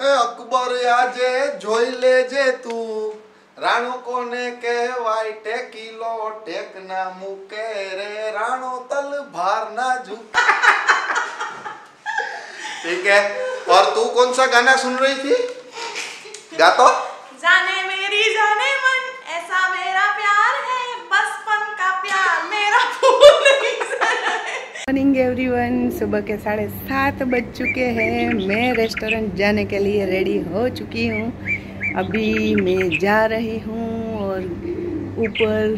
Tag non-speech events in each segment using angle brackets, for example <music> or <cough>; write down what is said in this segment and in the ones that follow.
એ અકબર આજે જોઈ લેજે તું રાણો કોને કહેવાય ટેકીલો ટેક ના મૂકે રે રાણો તલ ભાર ના झुके ठीक है और तू कौन सा गाना सुन रही थी गा तो जाने मेरी जाने मन ऐसा मेरा प्यार है बचपन का प्यार मेरा भूल नहीं सकता है मॉर्निंग एवरीवन सुबह के साढ़े सात बज चुके हैं। मैं रेस्टोरेंट जाने के लिए रेडी हो चुकी हूँ। अभी मैं जा रही हूँ और ऊपर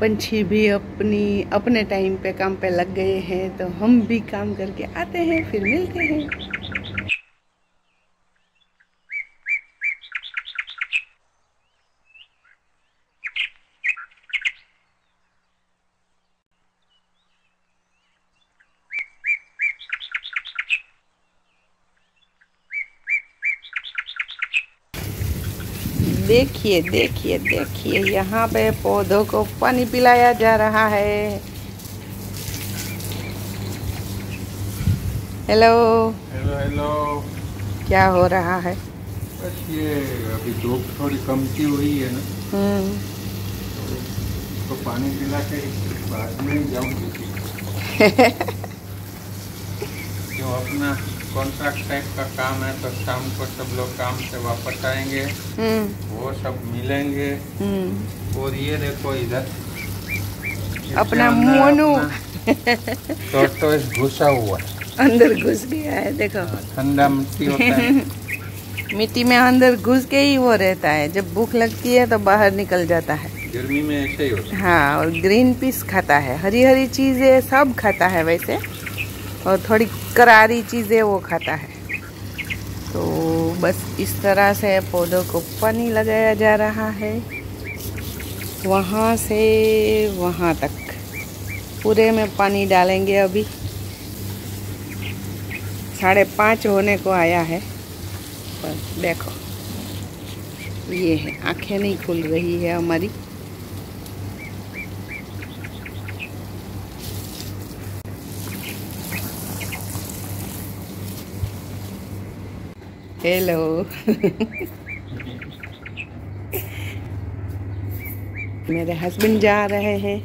पंछी भी अपनी, अपने टाइम पे काम पे लग गए हैं। तो हम भी काम करके आते हैं, फिर मिलते हैं। देखिए देखिए देखिए यहाँ पे पौधों को पानी पिलाया जा रहा है। हेलो हेलो हेलो क्या हो रहा है? बस ये अभी धूप थोड़ी कमती हुई है ना। हम्म। तो पानी पिला के बाद में जाऊँगी। <laughs> जो अपना कॉन्ट्रैक्ट टाइप का काम है तो शाम को सब लोग काम से वापस आएँगे। हम्म। वो सब मिलेंगे। हम्म। और ये देखो इधर। अपना मोनू। अपना टॉर्टोइस घुसा हुआ अंदर घुस गया है देखो। हाँ, ठंडा मिट्टी होता है। <laughs> मिट्टी में अंदर घुस के ही वो रहता है। जब भूख लगती है तो बाहर निकल जाता है। गर्मी में ऐसे ही होता है। हाँ और ग्रीन पीस खाता है। हरी हरी चीज़ें सब खाता है वैसे। और थोड़ी करारी चीज़ें वो खाता है। तो बस इस तरह से पौधों को पानी लगाया जा रहा है। वहाँ से वहाँ तक। पूरे में पानी डालेंगे अभी। साढ़े पाँच होने को आया है। पर देखो, ये है, आँखें नहीं खुल रही है हमारी। हेलो मेरे हस्बैंड जा रहे हैं।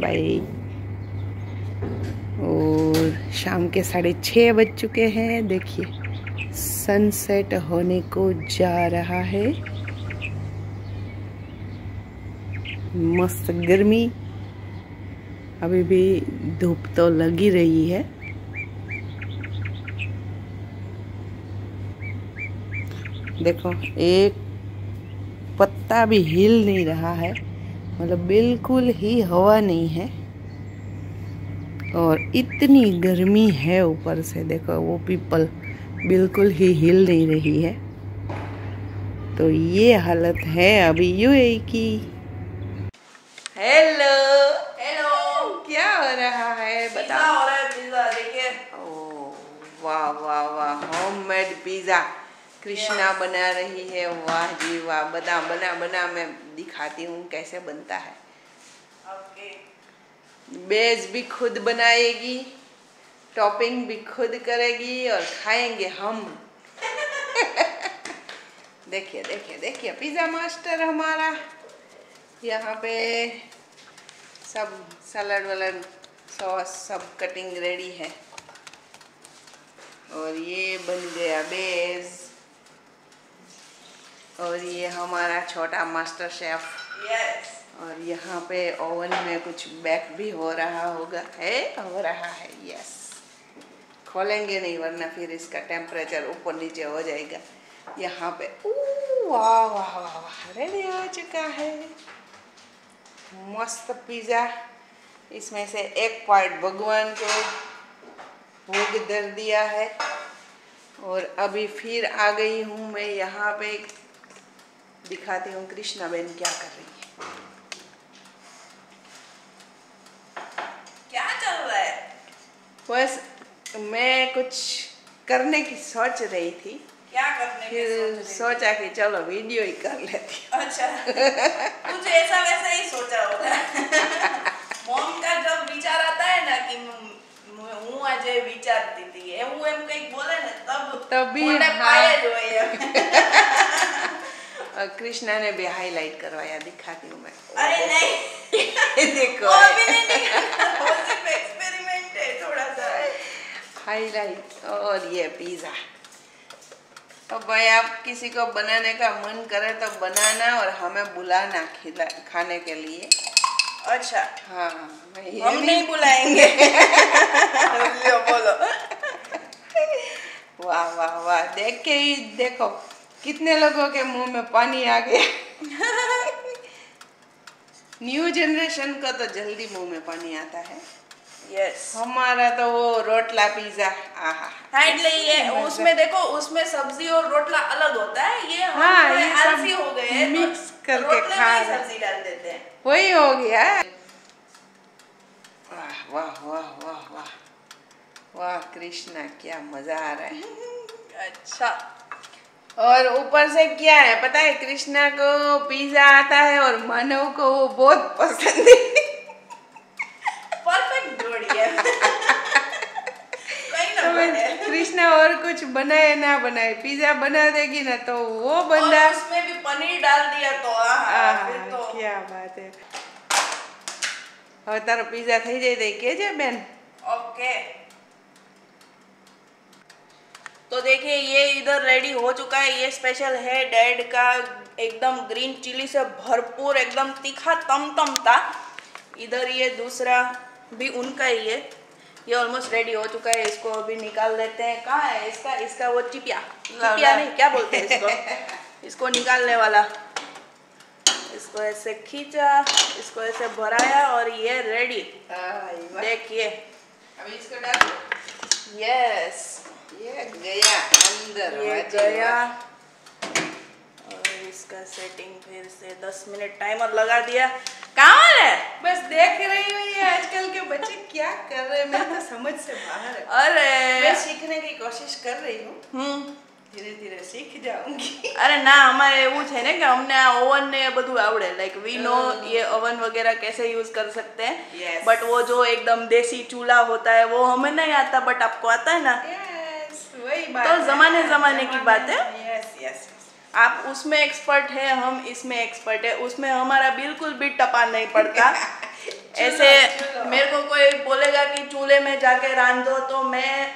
बाई और शाम के साढ़े छः बज चुके हैं। देखिए सनसेट होने को जा रहा है। मस्त गर्मी। अभी भी धूप तो लगी रही है। देखो एक पत्ता भी हिल नहीं रहा है मतलब बिल्कुल ही हवा नहीं है। और इतनी गर्मी है ऊपर से देखो वो पीपल बिल्कुल ही हिल नहीं रही है। तो ये हालत है अभी यूएई की। हेलो हेलो क्या हो रहा है? बताओ। हो रहा है पिज्जा देखिए। ओ वाह वाह वाह होममेड पिज़्ज़ा कृष्णा बना रही है वाह जी वाह बना बना बना मैं दिखाती हूँ कैसे बनता है। ओके बेस भी खुद बनाएगी टॉपिंग भी खुद करेगी और खाएँगे हम। <laughs> देखिए देखिए देखिए पिज़्ज़ा मास्टर हमारा। यहाँ पे सब सलाद वलाड सॉस सब कटिंग रेडी है। और ये बन गया बेस। और ये हमारा छोटा मास्टर शेफ। यस और यहाँ पे ओवन में कुछ बैक भी हो रहा होगा। है? हो रहा है यस खोलेंगे नहीं वरना फिर इसका टेम्परेचर ऊपर नीचे हो जाएगा। यहाँ पे वाह वाह वाह वाह रेडी हो चुका है। मस्त पिज़्ज़ा इसमें से एक पार्ट भगवान को भोग दर दिया है। और अभी फिर आ गई हूँ मैं यहाँ पे। दिखाती हूँ कृष्णा बहन क्या कर रही है। क्या चल रहा है? बस मैं कुछ करने की सोच रही थी। क्या करने की सोच सोचा कि चलो वीडियो ही कर लेती अच्छा। कुछ ऐसा वैसा ही सोचा होगा मॉम का जब विचार आता है ना कि હું આજે एम कहीं बोले ना तब तब भी તબ पाया जो है। कृष्णा ने भी हाईलाइट करवाया दिखाती हूँ मैं। अरे नहीं। देखो। वो अभी नहीं। वो सिर्फ़ एक्सपेरिमेंट है थोड़ा सा हाईलाइट और ये पिज़्ज़ा तो भाई आप किसी को बनाने का मन करे तो बनाना और हमें बुलाना खिला खाने के लिए। अच्छा। हाँ हम नहीं बुलाएँगे। <laughs> बोलो। वाह वाह वाह। देख के ही देखो कितने लोगों के मुंह में पानी आ गया न्यू जनरेशन का तो जल्दी मुंह में पानी आता है यस हमारा तो वो रोटला पिज्जा आहा हाँ એટલે ये उसमें देखो उसमें सब्जी और रोटला अलग होता है ये हम हाँ, थोड़े ये सब आलसी हो गए हैं तो mix करके रोटले खा में ही रहे। सब्जी डाल देते हैं वही हो गया वाह वाह वाह वाह वाह वाह कृष्णा क्या मजा आ रहा है <laughs> अच्छा और ऊपर से क्या है पता है कृष्णा को पिज्जा आता है और मानव को वो बहुत पसंद है परफेक्ट जोड़ी है <laughs> कहीं ना तो बने कृष्णा और कुछ बनाए ना बनाए पिज्जा बना देगी ना तो वो बंदा और उसमें भी पनीर डाल दिया तो आहा, आहा, फिर तो क्या बात है હવે તારો પિઝા થઈ જાય તો કેજે બેન ओके तो देखिए ये इधर रेडी हो चुका है। ये स्पेशल है डैड का। एकदम ग्रीन चिली से भरपूर एकदम तीखा तम तम था। इधर ये दूसरा भी उनका ही है। ये ऑलमोस्ट रेडी हो चुका है। इसको अभी निकाल देते हैं। कहाँ है इसका? इसका वो चिपिया। चिपिया नहीं क्या बोलते हैं इसको? <laughs> इसको निकालने वाला। इसको ऐसे खींचा इसको ऐसे भराया और ये रेडी देखिए। હવે इसको डाल। यस ये गया अंदर ये गया। और इसका सेटिंग फिर से 10 मिनट टाइमर लगा दिया। कहाँ है? बस देख रही हूँ ये आजकल के बच्चे क्या कर रहे हैं मैं तो समझ से बाहर अरे। मैं सीखने की कोशिश कर रही हूँ। हम्म। धीरे धीरे सीख जाऊँगी। अरे ना हमारे एवं ને કે અમને આ ઓવન ને બધું આવડે. લાઈક વી नो ये ओवन वगैरह कैसे यूज़ कर सकते हैं। Yes. बट वो जो एकदम देसी चूल्हा होता है वो हमें नहीं आता बट आपको आता है ना? Yeah. वही बात तो जमाने जमाने की बात है। यस यस आप उसमें एक्सपर्ट है हम इसमें एक्सपर्ट है। उसमें हमारा बिल्कुल भी टपा नहीं पड़ता। <laughs> ऐसे मेरे को कोई बोलेगा कि चूल्हे में जाके रांधो तो मैं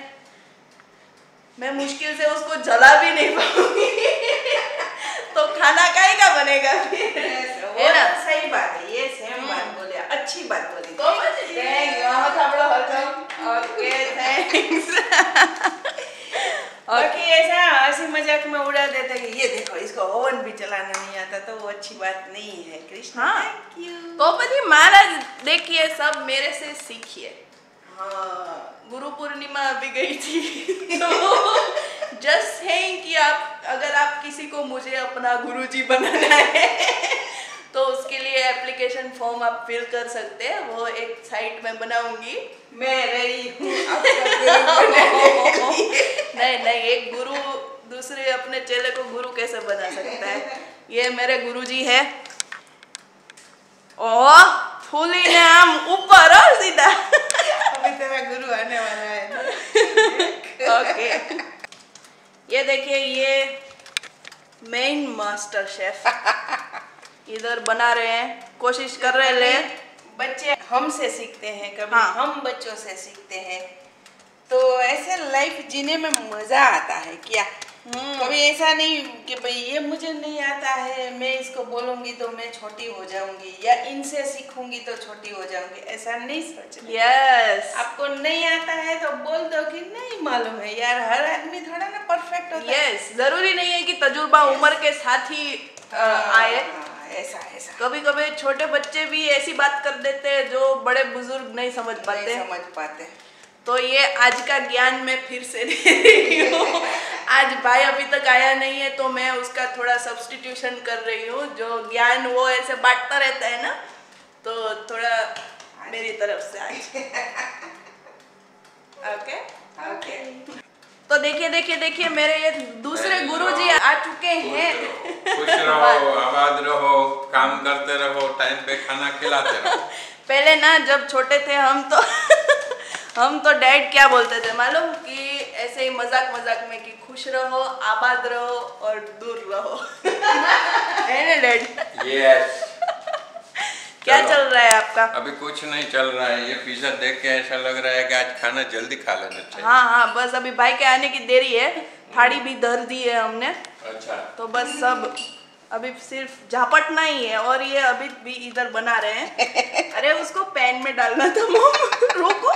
मैं मुश्किल से उसको जला भी नहीं पाऊँगी। <laughs> तो खाना काहे का बनेगा फिर। है ना? सही बात है ये सेम बात बोले अच्छी बात बोली। तो પછી Thank <laughs> और बाकी ऐसा हँसी मज़ाक में उड़ा देते कि ये देखो इसको ओवन भी चलाना नहीं आता तो वो अच्छी बात नहीं है कृष्ण। हाँ। पौपति तो महाराज देखिए सब मेरे से सीखिए। हाँ। गुरु पूर्णिमा अभी गई थी तो <laughs> जस्ट है कि आप अगर आप किसी को मुझे अपना गुरुजी बनाना है। तो उसके लिए एप्लीकेशन फॉर्म आप फिल कर सकते हैं वो एक साइट में बनाऊँगी। मैं रेडी हूँ गुरु। <laughs> नहीं नहीं एक गुरु दूसरे अपने चेले को गुरु कैसे बना सकता है? ये मेरे गुरुजी है। ओह फूली ने आम ऊपर हो सीधा। अभी तेरा गुरु आने वाला है। ओके ये देखिए ये मेन मास्टर शेफ इधर बना रहे हैं कोशिश कर रहे ले। बच्चे हमसे सीखते हैं कभी हाँ। हम बच्चों से सीखते हैं। तो ऐसे लाइफ जीने में मज़ा आता है क्या? कभी ऐसा नहीं कि भाई ये मुझे नहीं आता है मैं इसको बोलूँगी तो मैं छोटी हो जाऊँगी या इनसे सीखूँगी तो छोटी हो जाऊँगी ऐसा नहीं सोचना। यस आपको नहीं आता है तो बोल दो कि नहीं मालूम है यार हर आदमी थोड़ा ना परफेक्ट होता है। यस ज़रूरी नहीं है कि तजुर्बा उम्र के साथ ही अ, आए। हाँ, ऐसा ऐसा। कभी कभी छोटे बच्चे भी ऐसी बात कर देते हैं जो बड़े बुज़ुर्ग नहीं समझ पाते। नहीं समझ पाते। तो ये आज का ज्ञान मैं फिर से दे रही हूँ। आज भाई अभी तक आया नहीं है तो मैं उसका थोड़ा सब्सटीट्यूशन कर रही हूँ। जो ज्ञान वो ऐसे बांटता रहता है ना तो थोड़ा मेरी तरफ़ से आज ओके ओके तो देखिए देखिए देखिए मेरे ये दूसरे गुरुजी आ चुके हैं। <laughs> खुश रहो आबाद रहो काम करते रहो टाइम पे खाना खिलाते रहो। <laughs> पहले ना जब छोटे थे हम तो <laughs> हम तो डैड क्या बोलते थे मालूम? कि ऐसे ही मज़ाक मज़ाक में कि खुश रहो आबाद रहो और दूर रहो। है ना डैड? यस क्या चल रहा है आपका? अभी कुछ नहीं चल रहा है। ये पिज्जा देख के ऐसा लग रहा है कि आज खाना जल्दी खा लेना चाहिए। हाँ हाँ बस अभी भाई के आने की देरी है। थाली भी धर दी है हमने। अच्छा। तो बस सब अभी सिर्फ़ झापटना ही है और ये अभी भी इधर बना रहे हैं। अरे उसको पैन में डालना था मम रुको।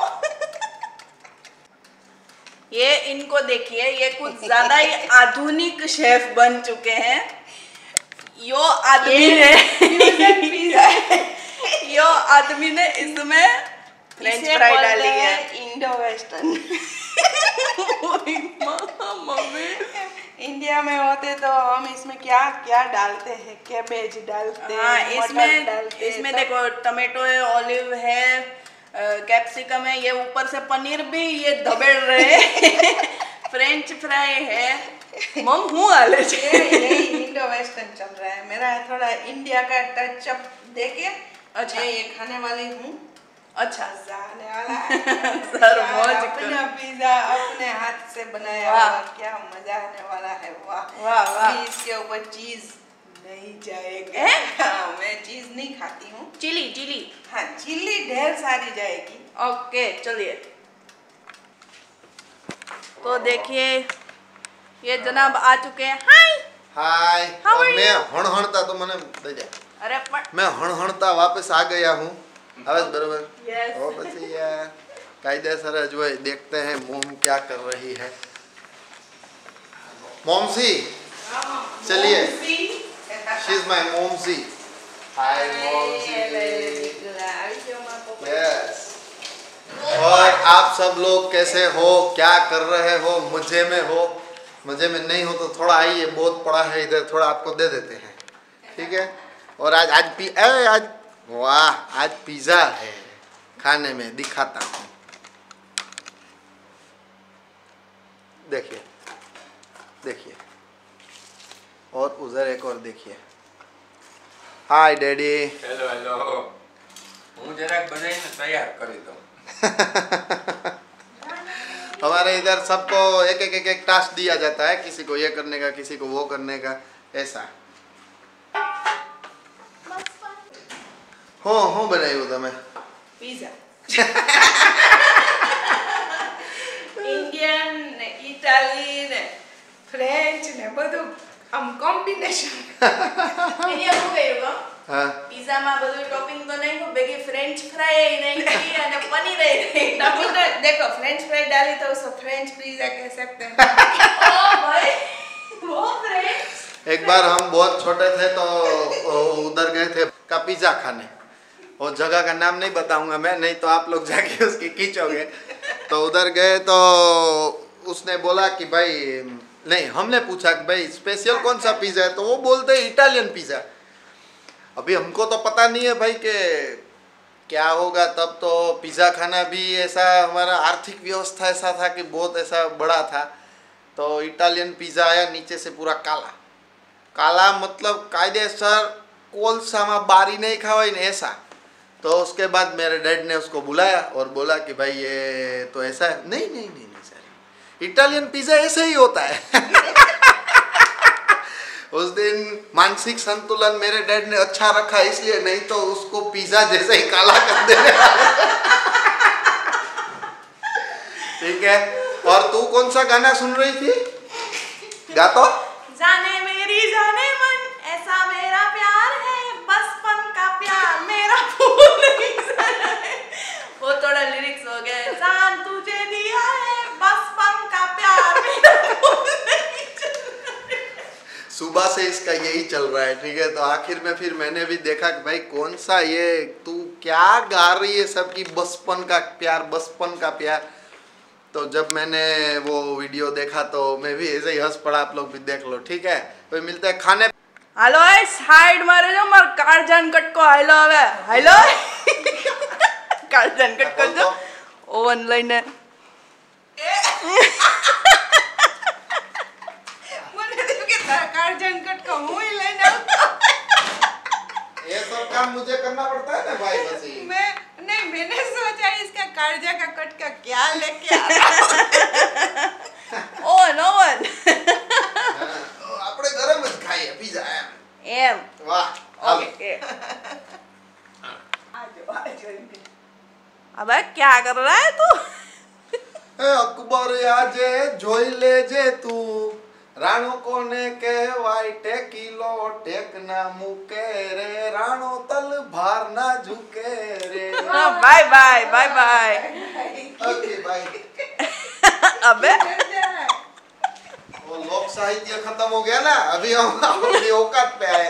ये इनको देखिए ये कुछ ज़्यादा ही आधुनिक शेफ बन चुके हैं। यो आदमी यो आदमी ने इसमें फ्रेंच फ्राई डाली है। Indo western <laughs> mummy. इंडिया में होते तो हम इसमें क्या क्या डालते हैं? कैबेज डालते हाँ हैं इसमें डालते इसमें देखो टमाटो है ऑलिव है कैप्सिकम है ये ऊपर से पनीर भी ये दबेड़ रहे हैं। <laughs> फ्रेंच फ्राई है। मम हूँ ये इंडो वेस्टर्न चल रहा है। मेरा थोड़ा इंडिया का टच अप देके अच्छा। मैं ये खाने वाली हूँ। अच्छा। जाने वाला है। <laughs> सर मौज अपना पिज्जा अपने हाथ से बनाया हुआ क्या मज़ा आने वाला है वाह। वाह वाह। इसके ऊपर चीज़ नहीं जाएगा। हाँ, मैं चीज़ नहीं खाती हूँ। चिली चिली हाँ चिली ढेर सारी जाएगी। ओके चलिए। तो देखिए ये जनाब आ चुके हैं। हाय हाय हाँ मैं हण हणता तो मैंने दे जाए अरे पर मैं હણહણતા વાપસ आ गया हूँ હવે બરોબર Yes. और પછી યાર કાયદેસર જ હોય देखते हैं मोम क्या कर रही है मोमसी चलिए she is my momsy hi momsy yes और आप सब लोग कैसे हो क्या कर रहे हो मजे में हो मजे में नहीं हो तो थोड़ा आइए बहुत पड़ा है इधर थोड़ा आपको दे देते हैं ठीक है और आज आज पी अरे आज वाह आज पिज़्ज़ा है खाने में दिखाता हूँ देखिए देखिए और उधर एक और देखिए हाय डैडी હેલો હેલો હું જરાક બધાને તૈયાર કરી દઉં <laughs> हमारे इधर सबको एक एक एक एक टास्क दिया जाता है किसी को ये करने का किसी को वो करने का ऐसा હું હું બનાવ્યું તમે પીઝા ઇન્ડિયન ને ઇટાલી ને ફ્રેન્ચ ને બધું આમ કોમ્બિનેશન ઇન્ડિયા હું ગયું હા પિઝામાં બધું ટોપિંગ તો નાખ્યું ભેગી ફ્રેન્ચ ફ્રાય નાખી અને પનીર નાખી તો દેખો ફ્રેન્ચ ફ્રાય ડાલી તો સો ફ્રેंच पिज्जा कह सकते हैं ओ भाई वो फ्रेंच एक बार हम बहुत छोटे थे तो उधर गए थे का पिज्जा खाने वो जगह का नाम नहीं बताऊँगा मैं, नहीं तो आप लोग जाके <laughs> उसकी खींचोगे। तो उधर गए तो उसने बोला कि भाई, नहीं, हमने पूछा कि भाई स्पेशल कौन सा पिज़्ज़ा है? तो वो बोलते हैं इटालियन पिज़्ज़ा अभी हमको तो पता नहीं है भाई कि क्या होगा, तब तो पिज़्ज़ा खाना भी ऐसा हमारा आर्थिक व्यवस्था ऐसा था कि बहुत ऐसा बड़ा था। तो इटालियन पिज़्ज़ा आया नीचे से पूरा काला। काला मतलब कायदेसर कोलसाમાં बारी नहीं खावाई ने ऐसा। तो उसके बाद मेरे डैड ने उसको बुलाया और बोला कि भाई ये तो ऐसा है। नहीं नहीं नहीं नहीं, सर। इटालियन पिज़्ज़ा ऐसे ही होता है। <laughs> उस दिन मानसिक संतुलन मेरे डैड ने अच्छा रखा, इसलिए नहीं तो उसको पिज़्ज़ा जैसे ही काला कर वाले। <laughs> ठीक है। और तू कौन सा गाना सुन रही थी? गा तो जाने मेरी, जाने मन ऐसा मेरा प्यार है बचपन का प्यार मेरा भूल नहीं जाना है वो थोड़ा लिरिक्स हो गए जान तुझे दिया है बचपन का प्यार सुबह से इसका यही चल रहा है ठीक है? तो आखिर में फिर मैंने भी देखा कि भाई कौन सा ये तू क्या गा रही है सबकी बचपन का प्यार बचपन का प्यार? तो जब मैंने वो वीडियो देखा तो मैं भी ऐसे ही हंस पड़ा आप लोग भी देख लो ठीक है? तो मिलते हैं खाने हेलो साइड मारे जो मार कार जान कट को हेलो हेलो કાળ ધનકટ કરજો ઓવન લઈને ये सब काम मुझे करना पड़ता है ना भाई बस मैं नहीं मैंने सोचा इसका कर्जा का कट का क्या लेके आ ઓન ઓન આપણે ગરમ જ ખાઈએ પીઝા એમ એમ વાહ ઓકે આજો આજો क्या कर रहा है तू <laughs> એ અકબર આજે જોઈ લેજે તું રાણો કોને કહેવાય ટેકીલો ટેક ના મૂકે રે રાણો તલ ભાર ના ઝુકે રે <laughs> bye bye bye bye okay ભાઈ <laughs> अबे वो लोक साहित्य खत्म हो गया ना अभी हम अपनी औकात पे आए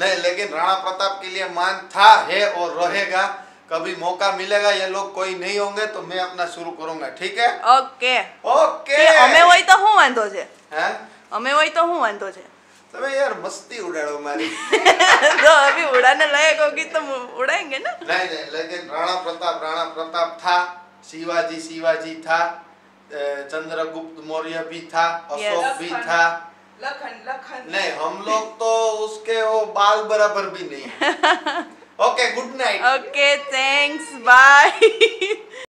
नहीं लेकिन राणा प्रताप के लिए मान था है और रहेगा कभी मौका मिलेगा ये लोग कोई नहीं होंगे तो मैं अपना शुरू करूंगा ठीक है ઓકે ओके તે અમે હોય તો શું વાંધો છે हैं અમે હોય તો શું વાંધો છે તમે यार मस्ती उड़ाड़ो मारी <laughs> तो अभी उड़ाने लायक होगी तो उड़ाएंगे ना नहीं नहीं लेकिन राणा प्रताप राणा प्रताप था शिवाजी शिवाजी था अ, चंद्रगुप्त मौर्य भी था अशोक Yes. भी था લખન લખન नहीं हम लोग तो उसके वो बाल बराबर भी नहीं <laughs> okay good night okay thanks bye